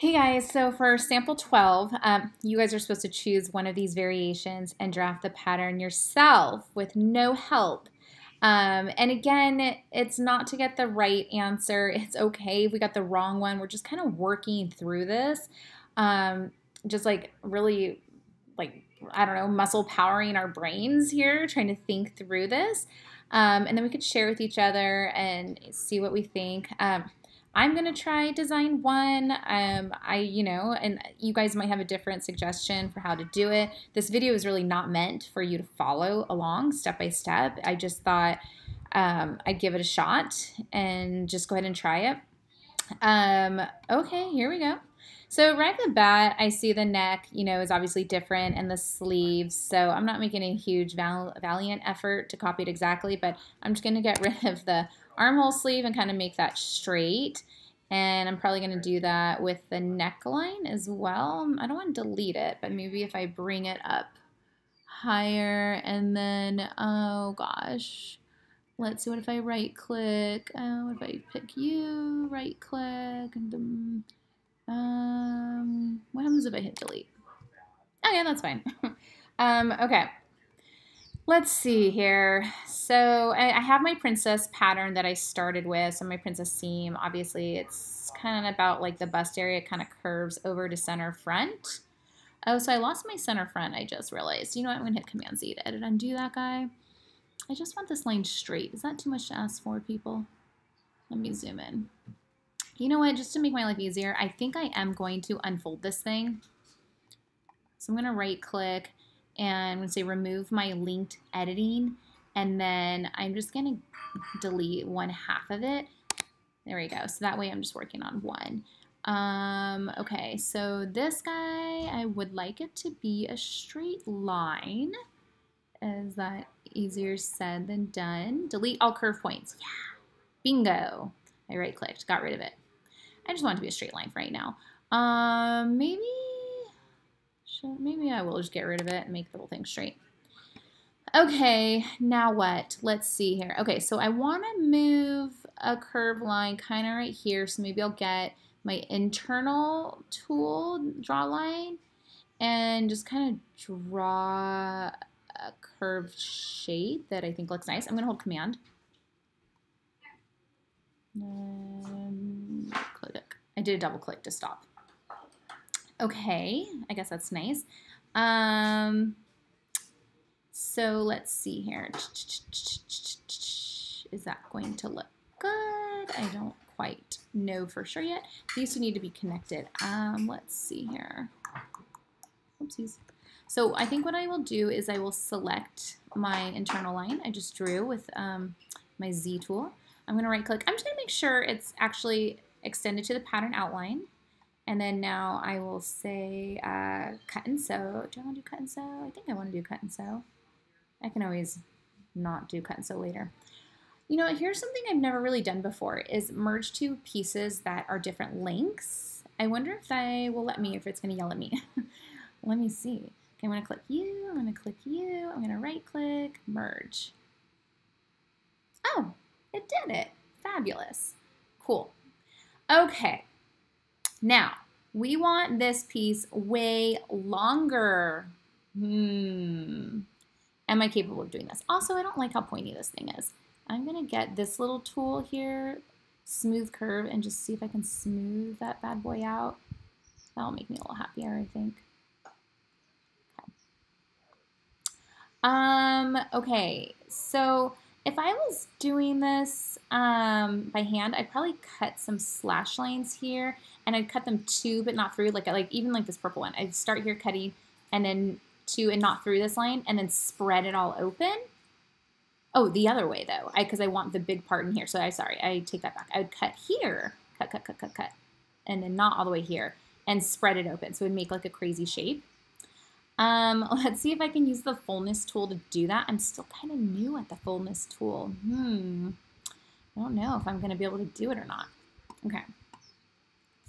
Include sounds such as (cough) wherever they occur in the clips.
Hey guys, so for sample 12, um, you guys are supposed to choose one of these variations and draft the pattern yourself with no help. Um, and again, it's not to get the right answer. (laughs) It's okay if we got the wrong one. We're just kind of working through this. Um, just like really, like, I don't know, muscle powering our brains here, trying to think through this. Um, and then we could share with each other and see what we think. I'm gonna try design one. Um, I, you know, and you guys might have a different suggestion for how to do it. This video is really not meant for you to follow along step by step. I just thought um, I'd give it a shot and just go ahead and try it. Um, okay, here we go. So right off the bat, I see the neck, you know, is obviously different and the sleeves. So I'm not making a huge val valiant effort to copy it exactly, but I'm just going to get (laughs) rid of the armhole sleeve and kind of make that straight. And I'm probably going to do that with the neckline as well. I don't want to delete it, but maybe if I bring it up higher and then, oh gosh, let's see, what if I right click? Oh, what if I pick you, right click, and um, what happens if I hit delete? Oh yeah, that's fine. (laughs) um, okay, Let's see here. So I, I have my princess pattern that I started with. So my princess seam, obviously it's kind of about like the bust area. Kind of curves over to center front. Oh, so I lost my center front, I just realized. You know what, I'm gonna hit Command Z to edit undo that guy. I just want this line straight. Is that too much to ask for, people? Let me zoom in. You know what, just to make my life easier, I think I am going to unfold this thing. So I'm gonna right click and I'm going to say remove my linked editing and then I'm just going to delete one half of it. There we go. So that way I'm just working on one. Um, okay, so this guy, I would like it to be a straight line. Is that easier said than done? Delete all curve points. Yeah, bingo. I right clicked, got rid of it. I just want it to be a straight line for right now. Um, maybe maybe I will just get rid of it and make the whole thing straight. Okay, now what? Let's see here. Okay, so I want to move a curve line kind of right here. So maybe I'll get my internal tool, draw line, and just kind of draw a curved shape that I think looks nice. I'm going to hold command. Um, click. I did a double click to stop. Okay, I guess that's nice. Um, so let's see here. Is that going to look good? I don't quite know for sure yet. These two need to be connected. Um, let's see here. Oopsies. So I think what I will do is I will select my internal line I just drew with um, my Z tool. I'm going to right click. I'm just going to make sure it's actually extended to the pattern outline. And then now I will say uh, cut and sew. Do I want to do cut and sew? I think I want to do cut and sew. I can always not do cut and sew later. You know, here's something I've never really done before is merge two pieces that are different lengths. I wonder if they will let me, if it's going to yell at me. (laughs) let me see. Okay, I'm going to click you, I'm going to click you, I'm going to right click, merge. Oh, it did it. Fabulous. Cool. Okay, now, we want this piece way longer. Hmm. Am I capable of doing this? Also, I don't like how pointy this thing is. I'm going to get this little tool here, smooth curve, and just see if I can smooth that bad boy out. That'll make me a little happier, I think. Okay. Um, okay, so if I was doing this um, by hand, I'd probably cut some slash lines here and I'd cut them two, but not through, like like even like this purple one. I'd start here cutting and then two, and not through this line and then spread it all open. Oh, the other way though, because I, I, want the big part in here. So I'm sorry, I take that back. I would cut here, cut, cut, cut, cut, cut, and then not all the way here and spread it open. So it would make like a crazy shape. Um, (laughs) let's see if I can use the fullness tool to do that. I'm still kind of new at the fullness tool. Hmm. I don't know if I'm going to be able to do it or not. Okay.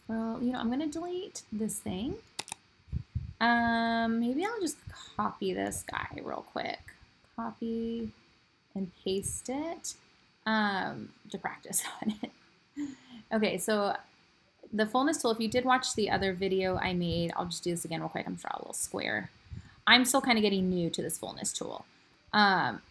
Well, you know, I'm going to delete this thing. Um, maybe I'll just copy this guy real quick. Copy and paste it um, to practice (laughs) on it. okay, so the fullness tool, if you did watch the other video I made, I'll just do this again real quick. I'm draw a little square. I'm still kind of getting new to this fullness tool. Um,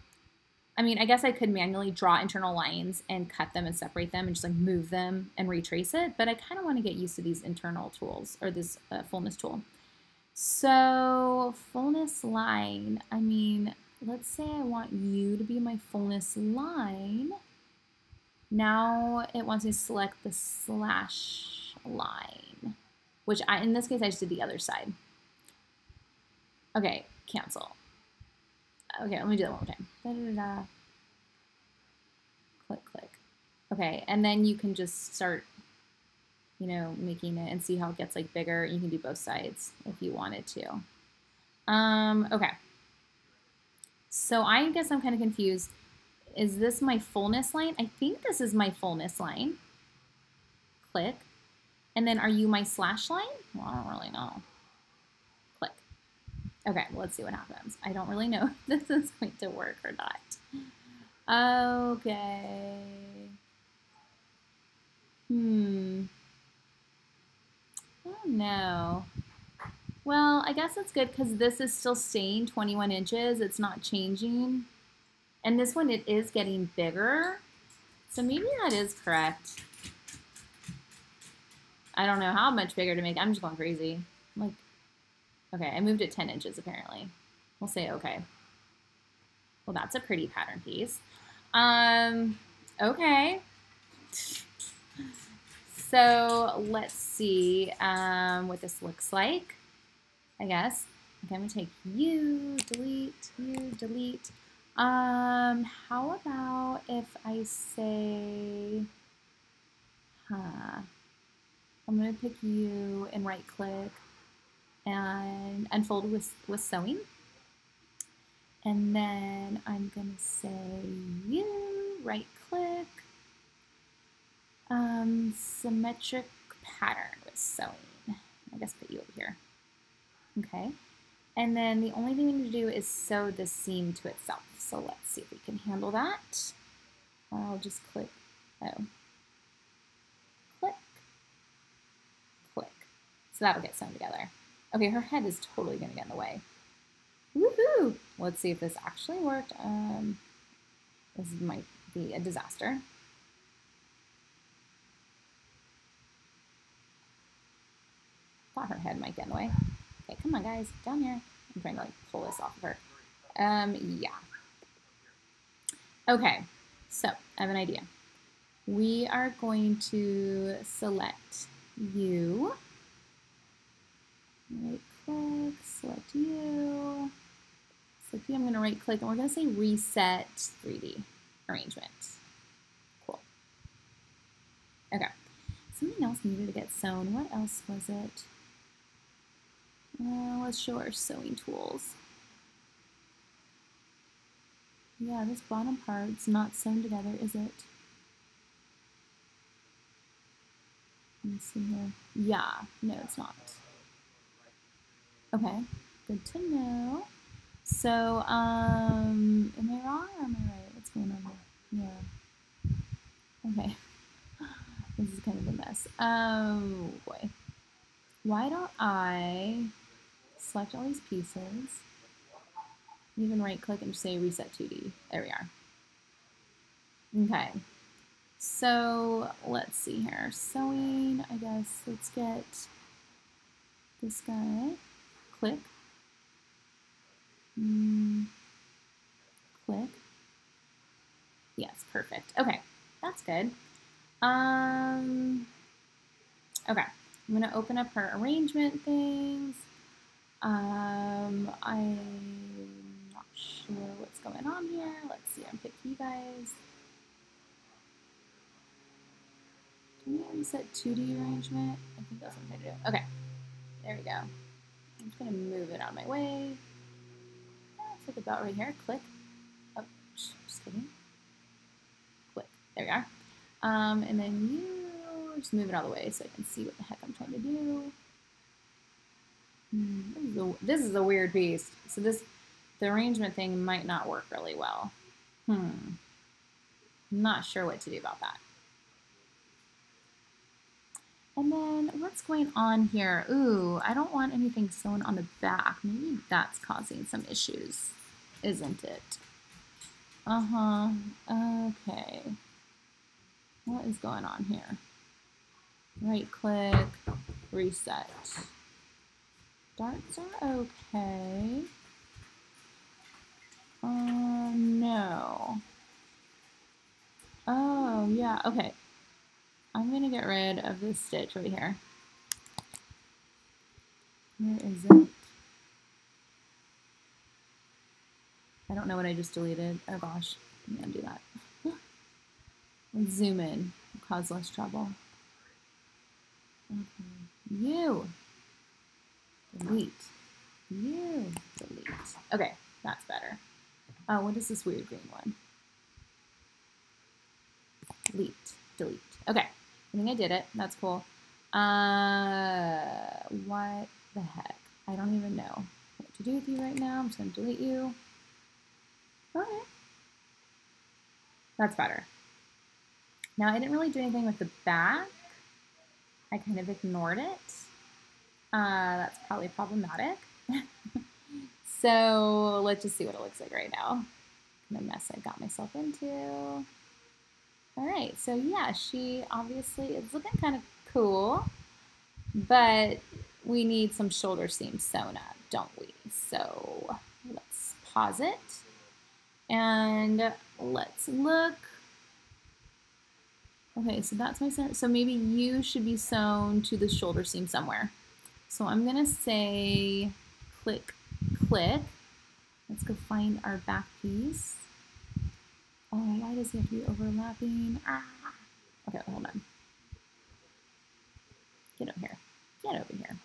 I mean, I guess I could manually draw internal lines and cut them and separate them and just like move them and retrace it, but I kind of want to get used to these internal tools or this uh, fullness tool. So fullness line, I mean, let's say I want you to be my fullness line. Now it wants me to select the slash line, which I, in this case, I just did the other side. Okay, cancel. Okay, let me do that one more time. Da, da, da, click, click. Okay, and then you can just start, you know, making it and see how it gets like bigger. You can do both sides if you wanted to. Um, okay. So I guess I'm kind of confused. Is this my fullness line? I think this is my fullness line. Click. And then are you my slash line? Well, I don't really know. Okay, well, let's see what happens. I don't really know (laughs) if this is going to work or not. Okay. Hmm. Don't know. Well, I guess it's good because this is still staying 21 inches. It's not changing. And this one, it is getting bigger. So maybe that is correct. I don't know how much bigger to make. I'm just going crazy. I'm like, okay, I moved it 10 inches apparently. We'll say okay. Well, that's a pretty pattern piece. Um, okay. So let's see um, what this looks like, I guess. Okay, I'm gonna take you, delete, you, delete. Um, how about if I say, huh, I'm to pick you and right click and unfold with, with sewing. And then I'm to say you, right click, um, symmetric pattern with sewing. I guess put you over here. Okay. And then the only thing we need to do is sew the seam to itself. So let's see if we can handle that. I'll just click, oh, click, click. So that'll get sewn together. Okay, her head is totally gonna get in the way. Woohoo! Let's see if this actually worked. Um, this might be a disaster. Thought her head might get in the way. Okay, come on guys, down here. I'm trying to like pull this off of her. Um, yeah. Okay, so I have an idea. We are going to select you. Right click, select you. Select you, I'm gonna right click and we're gonna say reset 3D arrangement. Cool. Okay, something else needed to get sewn. What else was it? Uh, let's show our sewing tools. Yeah, this bottom part's not sewn together, is it? Let's see here. Yeah, no, it's not. Okay, good to know. So, um, am I wrong or am I right? What's going on here? Yeah. Okay. (laughs) this is kind of a mess. Um, boy. Why don't I select all these pieces, even right click and say reset 2D. There we are. Okay, so let's see here. Sewing, I guess, let's get this guy. Click. Mm, click. Yes, perfect. Okay, that's good. Um, okay, I'm going to open up her arrangement things. Um, I'm not sure what's going on here. Let's see, I'm pick you guys. Can we reset 2D arrangement? I think that's what I'm to do. Okay, there we go. I'm just gonna move it out of my way. It's like about right here. Click. Oh, just kidding. Click. There we are. Um, and then you just move it out of the way so I can see what the heck I'm trying to do. Hmm, this, is a, weird beast. So this, the arrangement thing might not work really well. Hmm. Not sure what to do about that. And then what's going on here? Ooh, I don't want anything sewn on the back. Maybe that's causing some issues, isn't it? Uh-huh. Okay. What is going on here? Right click, reset. Darts are okay. Uh, no. Oh, yeah, okay. I'm going to get rid of this stitch right here. Where is it? I don't know what I just deleted. Oh gosh, I'm going to do that. (laughs) Let's zoom in, cause less trouble. Okay. You. Delete. You. Delete. Okay, that's better. Oh, what is this weird green one? Delete. Delete. Okay. I think I did it. That's cool. Uh, what the heck? I don't even know what to do with you right now. I'm just going to delete you. Okay. That's better. Now, I didn't really do anything with the back. I kind of ignored it. Uh, that's probably problematic. (laughs) so let's just see what it looks like right now. The mess I got myself into. All right, so yeah, she obviously is looking kind of cool, but we need some shoulder seams sewn up, don't we? So let's pause it and let's look. Okay, so that's my center. So maybe you should be sewn to the shoulder seam somewhere. So I'm gonna say click, click. Let's go find our back piece. Oh, why does it have to be overlapping? Ah. Okay, hold on. Get over here. Get over here.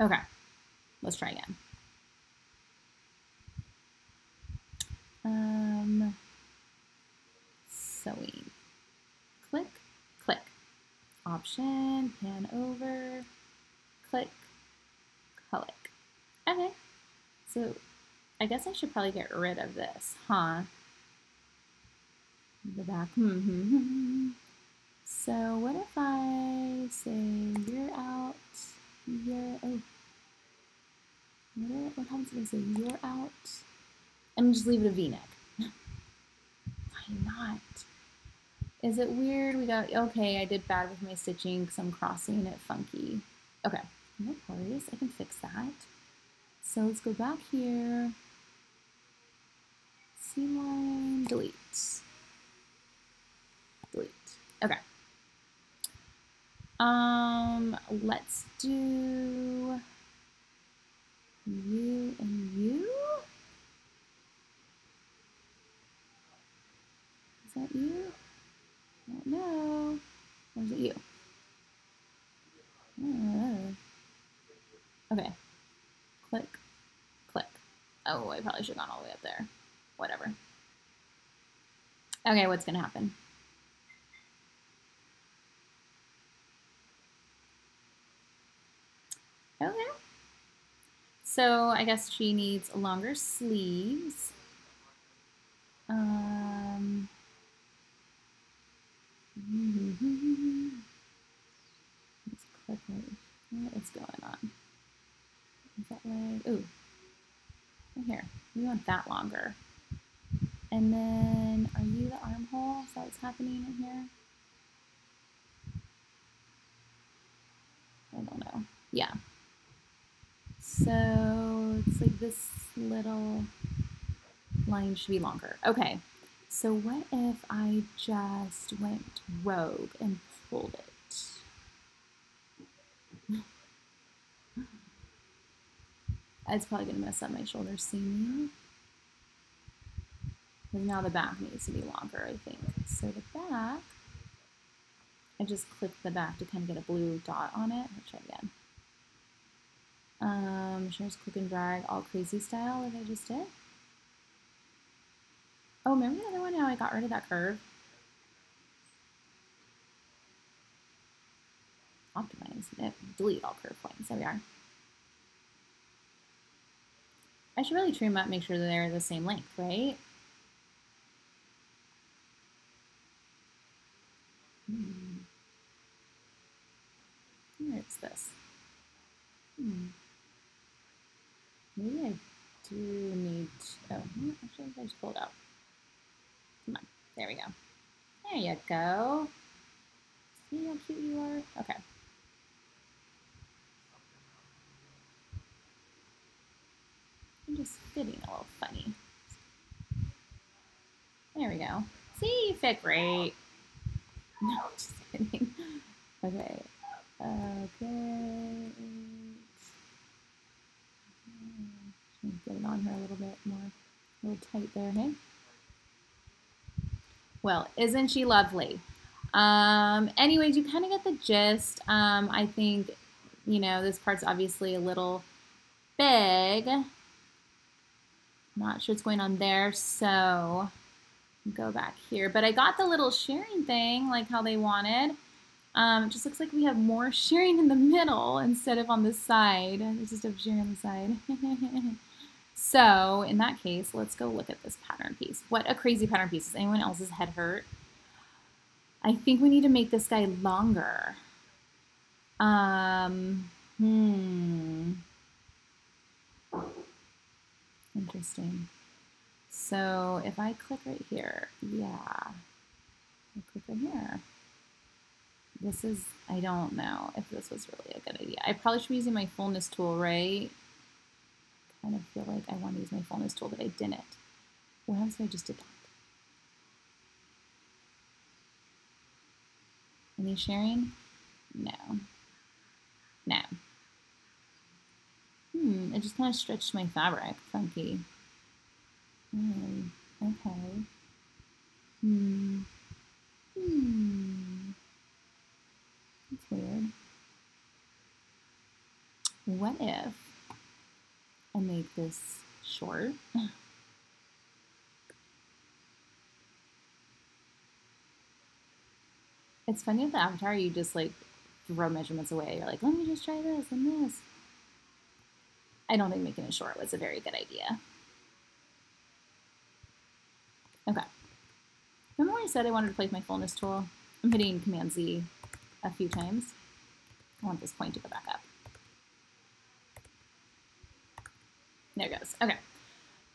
Okay, let's try again. Um, sewing. Click, click. Option, pan over, click, click. Okay, so I guess I should probably get rid of this, huh? The back. Mm-hmm. (laughs) so what if I say you're out, you're, oh, what, what happens if I say you're out? And just leave it a v-neck. (laughs) Why not? Is it weird? We got, okay, I did bad with my stitching because I'm crossing it funky. Okay, no worries, I can fix that. So let's go back here. Seam line, delete delete. Okay. Um, let's do you and you. Is that you? I don't know. Or is it you? Uh, okay. Click, click. Oh, I probably should have gone all the way up there. Whatever. Okay, what's going to happen? Okay. So I guess she needs longer sleeves. Um, (laughs) What is going on? Is that like, ooh, right here. We want that longer. And then, are you the armhole? Is that what's happening in here? I don't know. Yeah. So it's like this little line should be longer. Okay, so what if I just went rogue and pulled it? (laughs) It's probably to mess up my shoulder. Because now the back needs to be longer, I think. So the back, I just clicked the back to kind of get a blue dot on it. Let's try again. Um, just click and drag all crazy style like I just did. Oh, remember the other one how I got rid of that curve? Optimize, it, delete all curve points, there we are. I should really trim up, make sure that they're the same length, right? Hmm. Where is this? Hmm. Maybe I do need, to, oh, actually I just pulled out. Come on, there we go. There you go. See how cute you are? Okay. I'm just fitting a little funny. There we go. See, you fit great. (laughs) No, just kidding. Okay. Okay. Get it her a little bit more, a little tight there, hey? Well, isn't she lovely? Um, anyways, you kind of get the gist. Um, I think, you know, this part's obviously a little big. Not sure what's going on there, so go back here. But I got the little shirring thing, like how they wanted. Um, it just looks like we have more (laughs) shirring in the middle instead of on the side. There's just a shirring on the side. (laughs) so in that case, let's go look at this pattern piece. What a crazy pattern piece. Is anyone else's head hurt? I think we need to make this guy longer. Um, hmm. Interesting. So if I click right here, yeah, I click right here. This is, I don't know if this was really a good idea. I probably should be using my fullness tool, right? Kind of feel like I want to use my fullness tool, but I didn't. What else if I just did that? Any shirring? No. No. Hmm, it just kind of stretched my fabric. Funky. Hmm, okay. Hmm. Hmm. That's weird. What if I short? It's funny with the avatar, you just like throw measurements away. You're like, let me just try this and this. I don't think making it short was a very good idea. Okay. Remember when I said I wanted to play with my fullness tool? I'm hitting Command Z a few times. I want this point to go back up. There goes. Okay.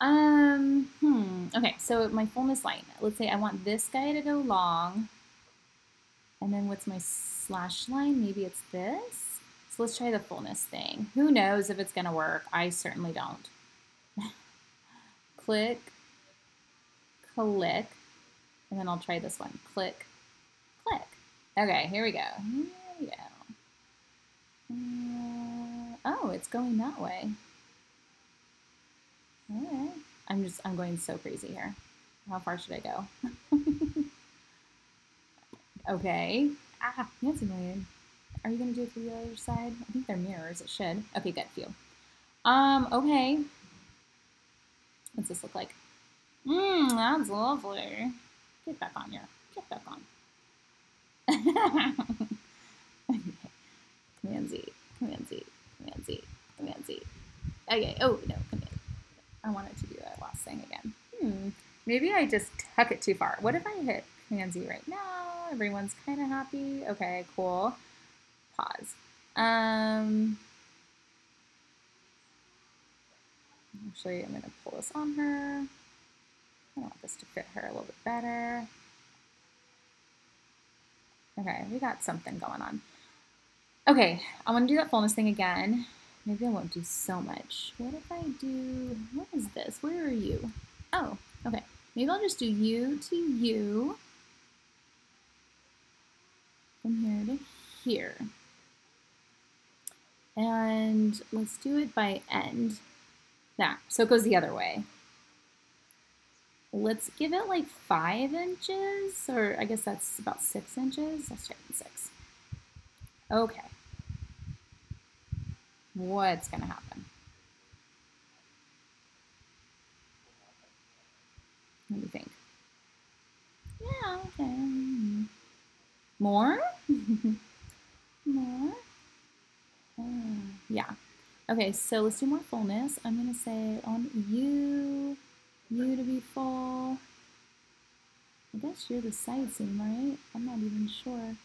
Um, hmm. Okay, so my fullness line. Let's say I want this guy to go long. And then what's my slash line? Maybe it's this. So let's try the fullness thing. Who knows if it's going to work? I certainly don't. (laughs) click, click, and then I'll try this one. Click, click. Okay, here we go. Here we go. Uh, oh, it's going that way. All right. I'm just, I'm going so crazy here. How far should I go? (laughs) Okay. Ah, that's annoying. Are you going to do it for the other side? I think they're mirrors. It should. Okay, good. Few. Um, okay. What's this look like? Mmm, that's lovely. Get back on here. Get back on. Command Z. Command Z. Command Z. Command Z. Okay. Oh, no. Command. I wanted to do that last thing again. Hmm. Maybe I just tuck it too far. What if I hit Z right now? Everyone's kind of happy. Okay, cool. Pause. Um, actually, I'm going to pull this on her. I want this to fit her a little bit better. Okay, we got something going on. Okay, I want to do that fullness thing again. Maybe I won't do so much. What if I do, what is this? Where are you? Oh, okay. Maybe I'll just do you to you from here to here. And let's do it by end. That, so it goes the other way. Let's give it like five inches, or I guess that's about six inches. Let's check six. Okay. What's gonna happen? What do you think? Yeah, okay. More? (laughs) more? Uh, yeah. Okay, so let's do more fullness. I'm going to say on you, you to be full. I guess you're the seam, right? I'm not even sure.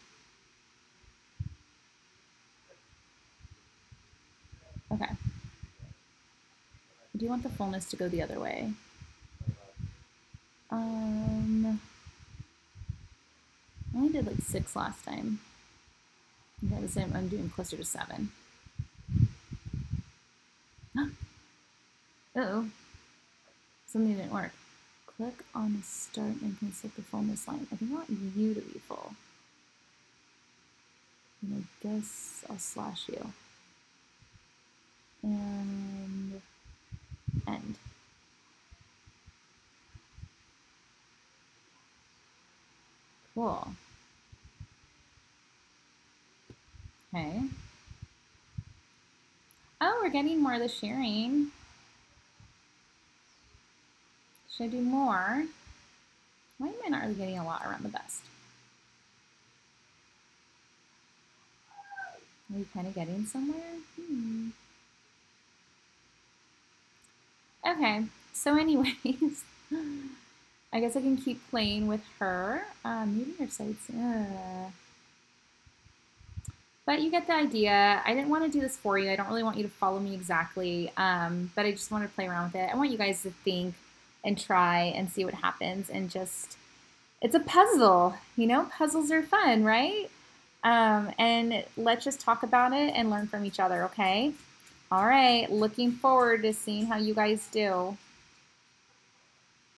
do you want the fullness to go the other way? Um, I only did like six last time. Okay, this time I'm doing closer to seven. (gasps) uh oh Something didn't work. Click on the start and can select the fullness line. I I want you to be full. And I guess I'll slash you. And end. Cool. Okay. Oh, we're getting more of the shirring. Should I do more? Why am I not really getting a lot around the best? Are you kind of getting somewhere? Hmm. Okay, so anyways, (laughs) I guess I can keep playing with her. Um, maybe her. Uh. But you get the idea. I didn't want to do this for you. I don't really want you to follow me exactly, um, but I just wanted to play around with it. I want you guys to think and try and see what happens and just, it's a puzzle. You know, puzzles are fun, right? Um, and let's just talk about it and learn from each other, okay? All right, looking forward to seeing how you guys do.